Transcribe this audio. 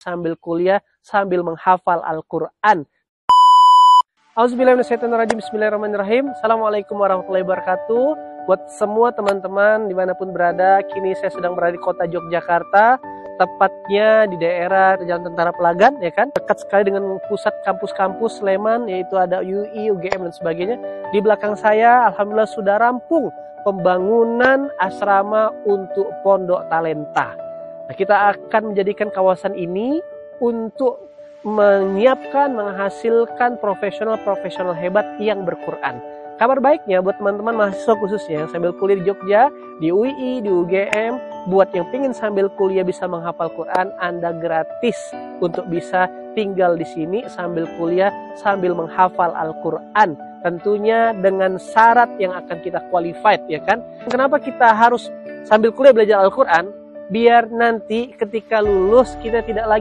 sambil kuliah, sambil menghafal Al-Quran. Bismillahirrahmanirrahim. Assalamualaikum warahmatullahi wabarakatuh. Buat semua teman-teman di mana pun berada, kini saya sedang berada di kota Yogyakarta, tepatnya di daerah Jalan Tentara Pelagan, ya kan? Dekat sekali dengan pusat kampus-kampus Sleman, yaitu ada UI, UGM, dan sebagainya. Di belakang saya, Alhamdulillah sudah rampung pembangunan asrama untuk pondok talenta. Nah, kita akan menjadikan kawasan ini untuk menyiapkan, menghasilkan profesional-profesional hebat yang berquran. Kabar baiknya buat teman-teman mahasiswa khususnya yang sambil kuliah di Jogja, di UI, di UGM, buat yang ingin sambil kuliah bisa menghafal Quran, Anda gratis untuk bisa tinggal di sini sambil kuliah, sambil menghafal Al-Quran. Tentunya dengan syarat yang akan kita qualified ya kan. Kenapa kita harus sambil kuliah belajar Al-Quran? Biar nanti ketika lulus kita tidak lagi